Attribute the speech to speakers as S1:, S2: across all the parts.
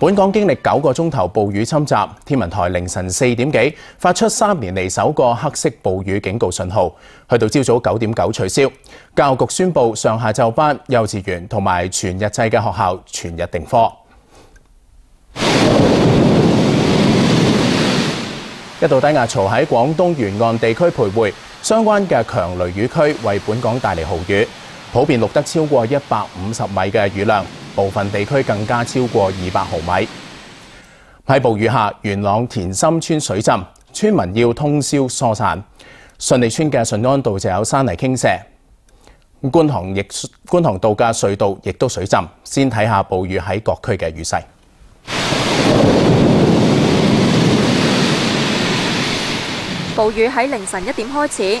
S1: 本港經歷九個鐘頭暴雨侵襲，天文台凌晨四點幾發出三年嚟首個黑色暴雨警告信號，去到朝早九點九取消。教育局宣布上下晝班、幼稚園同埋全日制嘅學校全日停課。一道低壓槽喺廣東沿岸地區徘徊，相關嘅強雷雨區為本港帶嚟豪雨，普遍錄得超過一百五十米嘅雨量。部分地區更加超過二百毫米。喺暴雨下，元朗田心村水浸，村民要通宵疏散。順利村嘅順安道就有山泥傾瀉。觀塘亦观塘道嘅隧道亦都水浸。先睇下暴雨喺各區嘅雨勢。
S2: 暴雨喺凌晨一點開始。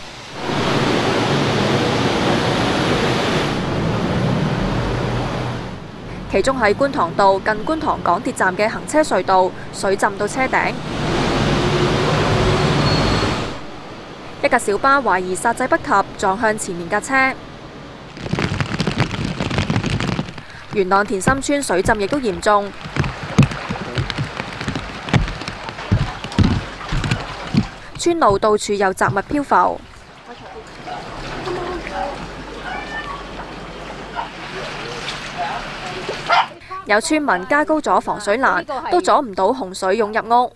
S2: 其中喺觀塘道近觀塘港鐵站嘅行車隧道水浸到車頂，一架小巴懷疑刹制不及撞向前面架車。元朗田心村水浸亦都嚴重，村路到處有雜物漂浮。有村民加高咗防水欄，都阻唔到洪水湧入屋。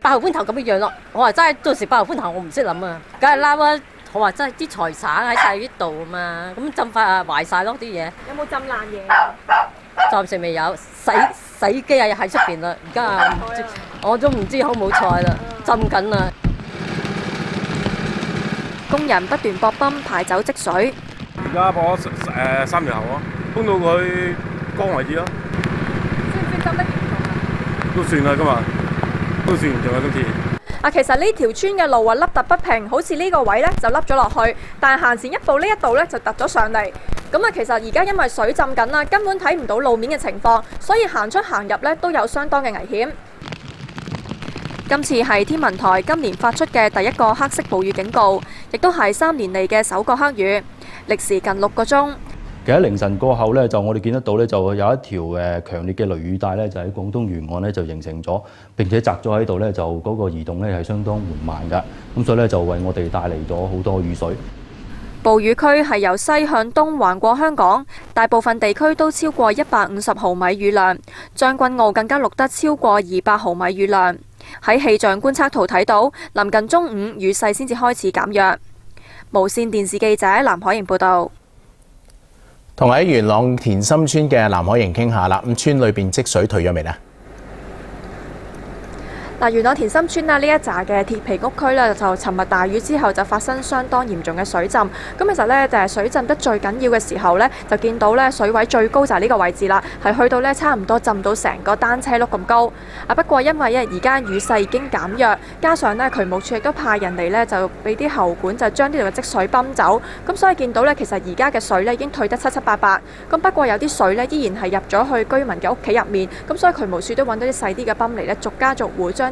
S3: 八號歡頭咁嘅樣咯，我話真係到時八號歡頭我唔識諗啊，梗係啦啦。我話真係啲財產喺晒呢度啊嘛，咁浸法啊壞晒咯啲嘢。
S2: 有冇浸爛嘢？
S3: 暫時未有，洗洗衣機啊喺出邊啦，而家啊我都唔知好冇彩啦，浸緊啦。
S2: 工人不斷駁泵排走積水。
S4: 而家駁咗誒三條喉咯，通到佢乾為止咯。都算啦，今日都算嚴重啊！今次
S2: 啊，其實呢條村嘅路啊，凹凸不平，好似呢個位呢就凹咗落去，但係行前一步呢一度呢就凸咗上嚟。咁啊，其實而家因為水浸緊啦，根本睇唔到路面嘅情況，所以行出行入呢都有相當嘅危險。今次係天文台今年發出嘅第一個黑色暴雨警告，亦都係三年嚟嘅首個黑雨，歷時近六個鐘。
S5: 其實凌晨過後咧，就我哋見得到咧，就有一條誒強烈嘅雷雨帶咧，就喺廣東沿岸咧就形成咗，並且擲咗喺度咧，就嗰個移動咧係相當緩慢㗎。咁所以咧就為我哋帶嚟咗好多雨水。
S2: 暴雨區係由西向東橫過香港，大部分地區都超過一百五十毫米雨量，將軍澳更加錄得超過二百毫米雨量。喺氣象觀察圖睇到，臨近中午雨勢先至開始減弱。無線電視記者藍海瑩報道。
S1: 同喺元朗田心村嘅南海营倾下啦，咁村里边积水退咗未咧？
S2: 嗱，元朗田心村啊，呢一扎嘅鐵皮屋區呢，就尋日大雨之後就發生相當嚴重嘅水浸。咁其實呢，就係水浸得最緊要嘅時候呢，就見到呢水位最高就係呢個位置啦，係去到呢差唔多浸到成個單車轆咁高。啊，不過因為而家雨勢已經減弱，加上呢渠務處亦都派人嚟呢，就俾啲喉管就將呢度嘅積水泵走。咁所以見到呢，其實而家嘅水呢已經退得七七八八。咁不過有啲水呢，依然係入咗去居民嘅屋企入面。咁所以渠務處都揾到啲細啲嘅泵嚟呢，逐家逐戶將